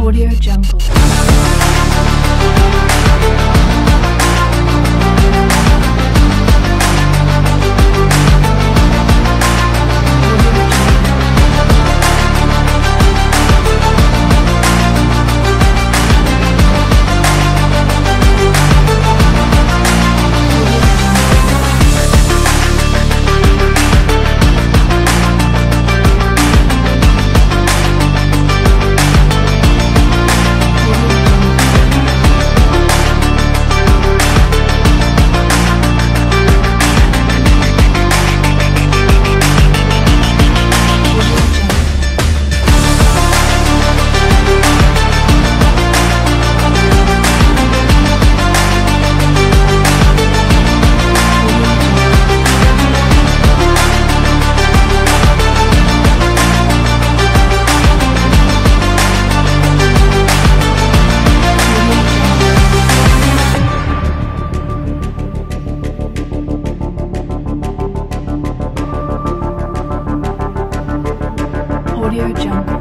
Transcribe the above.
Audio Jungle. Audio Jungle.